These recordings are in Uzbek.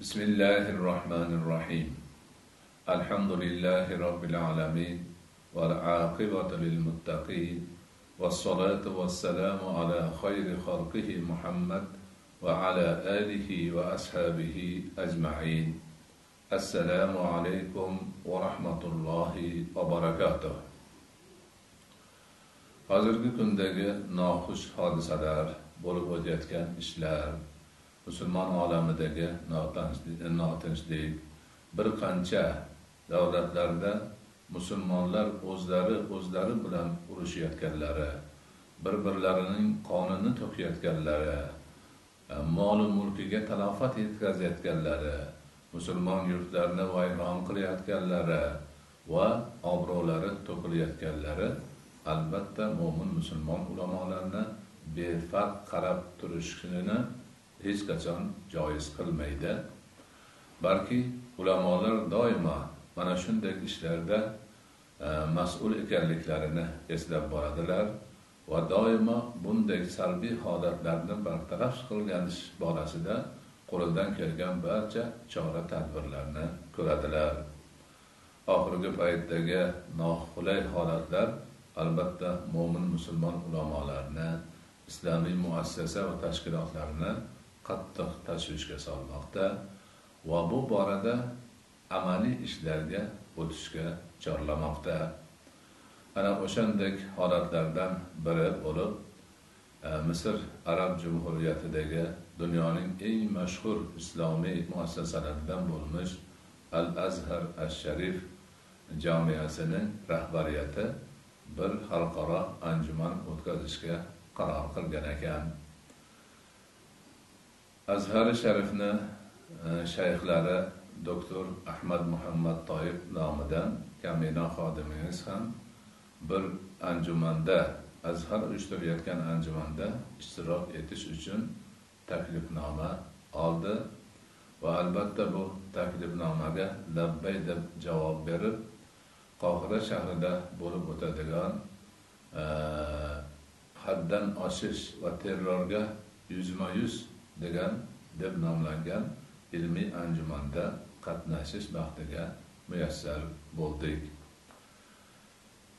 بسم الله الرحمن الرحيم الحمد لله رب العالمين والعاقبة للمتقين والصلاة والسلام على خير خلقه محمد وعلى آله وأصحابه أجمعين السلام عليكم ورحمة الله وبركاته hozirgi kundagi noxush hodisalar bo'lib o'tayotgan ishlar musulmon olamidagi notinchlik bir qancha davlatlarda musulmonlar o'zlari o'zlari bilan urushayotganlari bir birlarining qonini to'kayotganlari e, moli mulkiga talofat yetkazayotganlari musulmon yurtlarini vayron qilayotganlari va obro'lari to'kilayotganlari albatta mo'min musulmon ulamolarni befarq qarab turishini hech qachon joiz qilmaydi. Balki ulamolar doimo mana shunday ishlarda e, mas'ul ekanliklarini eslab boradilar va doimo bunday salbiy holatlarni bartaraf qilganish borasida qo'lidan kelgan barcha chora tadbirlarni ko'radilar. Oxirgi paytdagi noqulay holatlar albatta mo'min musulmon ulamolarni islomiy muassasa va tashkilotlarni qattiq tashvishga solmoqda va bu borada amaliy ishlarga o'tishga chorlamoqda. Ana o'shandek holatlardan biri bo'lib e, misr arab jumhuriyatidagi dunyoning eng mashhur islomiy muassasalaridan bo'lmish al azhar ash sharif jamiyasining rahbariyati bir xalqaro anjuman o'tkazishga qaror qilgan ekan. Azhari sharifni e, shayxlari doktor ahmad muhammad toyib nomidan kamina xodimingiz ham bir anjumanda azhar uyushtirayotgan anjumanda ishtirok etish uchun taklifnoma oldi va albatta bu taklifnomaga labbay deb javob berib qohira shahrida bo'lib o'tadigan e, haddan oshish va terrorga yuzma yuz degan deb nomlangan ilmiy anjumanda qatnashish baxtiga muyassar bo'ldik.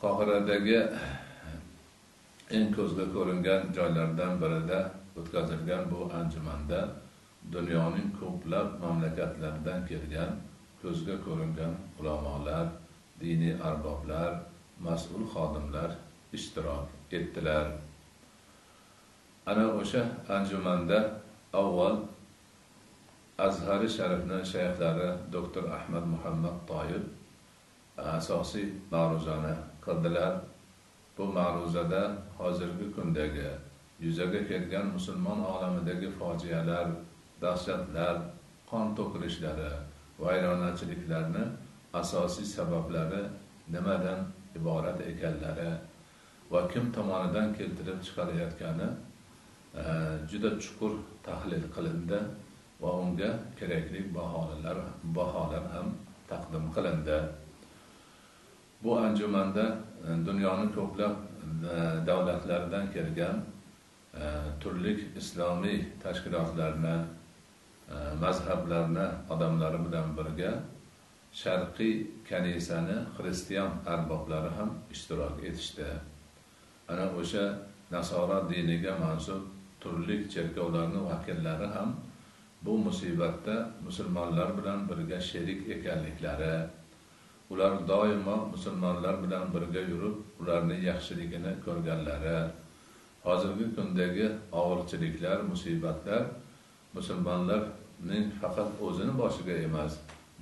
Qohiradagi eng ko'zga ko'ringan joylardan birida o'tkazilgan bu anjumanda dunyoning ko'plab mamlakatlaridan kelgan ko'zga ko'ringan ulamolar diniy arboblar mas'ul xodimlar ishtirok etdilar. Ana o'sha anjumanda avval azhari sharifni shayxlari doktor ahmad muhammad toyib eh, asosiy ma'ruzani qildilar. Bu ma'ruzada hozirgi kundagi yuzaga kelgan musulmon olamidagi fojialar dahshatlar qon to'kilishlari vayronachiliklarni asosiy sabablari nimadan iborat ekanlari va kim tomonidan keltirib chiqarayotgani juda chuqur tahlil qilindi va unga kerakli bahonalar baholar ham taqdim qilindi. Bu anjumanda e, dunyoni ko'plab e, davlatlaridan kelgan e, turli islomiy tashkilotlarni mazhablarni odamlari bilan birga sharqiy kanisani xristian arboblari ham ishtirok etishdi. Ana o'sha nasoro diniga mansub turli cherkovlarni vakillari ham bu musibatda musulmonlar bilan birga sherik ekanliklari ular doimo musulmonlar bilan birga yurib ularni yaxshiligini ko'rganlari hozirgi kundagi og'irchiliklar musibatlar musulmonlarning faqat o'zini boshiga emas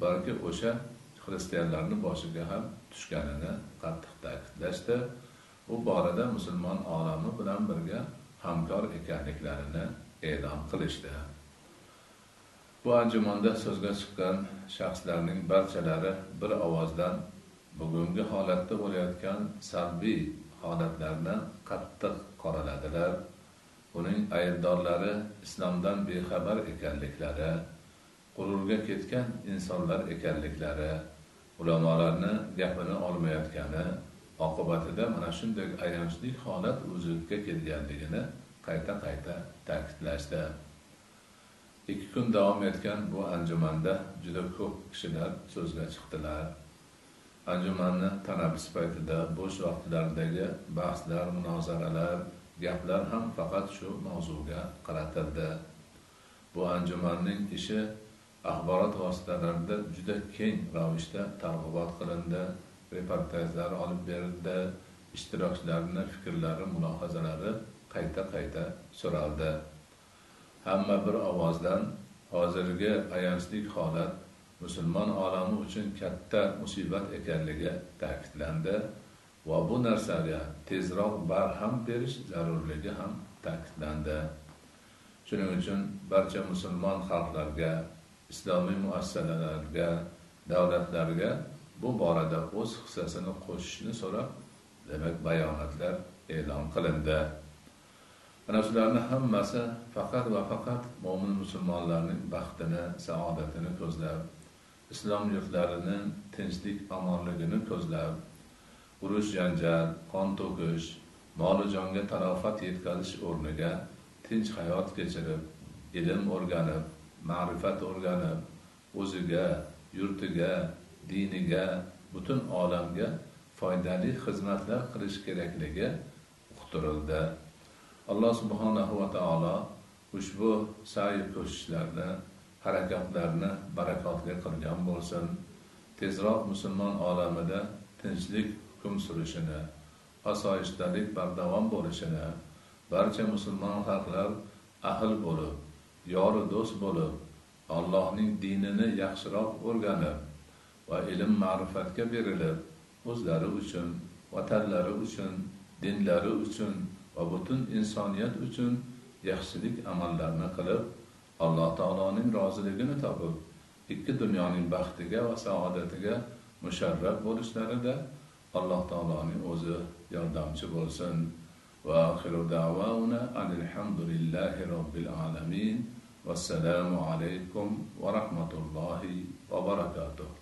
balki o'sha xristianlarni boshiga ham tushganini qattiq ta'kidlashdi. Bu borada musulmon olami bilan birga hamkor ekanliklarini e'lon qilishdi. Bu anjumanda so'zga chiqqan shaxslarning barchalari bir ovozdan bugungi holatda bo'layotgan salbiy holatlarni qattiq qoraladilar. Uning aybdorlari islomdan bexabar ekanliklari g'ururga ketgan insonlar ekanliklari ulamolarni gapini olmayotgani oqibatida mana shunday ayanchli holat vujudga kelganligini qayta qayta ta'kidlashdi. Ikki kun davom etgan bu anjumanda juda ko'p kishilar so'zga chiqdilar. Anjumanni tanaffus paytida bo'sh vaqtlaridagi bahslar munozaralar gaplar ham faqat shu mavzuga qaratildi. Bu anjumanning ishi axborot vositalarida juda keng ravishda targ'ibot qilindi. Reportajlar olib berildi. Ishtirokchilarni fikrlari mulohazalari qayta qayta so'raldi. Hamma bir ovozdan hozirgi ayanchli holat musulmon olami uchun katta musibat ekanligi ta'kidlandi va bu narsaga tezroq barham berish zarurligi ham ta'kidlandi. Shuning uchun barcha musulmon xalqlarga islomiy muassasalarga davlatlarga bu borada o'z hissasini qo'shishni so'rab demak bayonotlar e'lon qilindi. Ana shularni hammasi faqat va faqat mo'min musulmonlarning baxtini saodatini ko'zlab islom yurtlarini tinchlik omonligini ko'zlab urush janjal qon to'kish molu jonga talofat yetkazish o'rniga tinch hayot kechirib ilm o'rganib ma'rifat o'rganib o'ziga yurtiga diniga butun olamga foydali xizmatlar qilish kerakligi uqtirildi. Alloh subhanahu va taolo ushbu sa'y ko'chishlarni harakatlarni barakotli qilgan bo'lsin. Tezroq musulmon olamida tinchlik hukm surishini osoyishtalik bardavom bo'lishini barcha musulmon xalqlar ahil bo'lib yori do'st bo'lib allohning dinini yaxshiroq o'rganib va ilm ma'rifatga berilib o'zlari uchun vatanlari uchun dinlari uchun va butun insoniyat uchun yaxshilik amallarni qilib alloh taoloning roziligini topib ikki dunyoning baxtiga va saodatiga musharraf bo'lishlarida alloh taoloning o'zi yordamchi bo'lsin. Va axiru da'vauna alhamdulillahi robbil alamin. Vassalomu alaykum va rahmatullohi va barakatuh.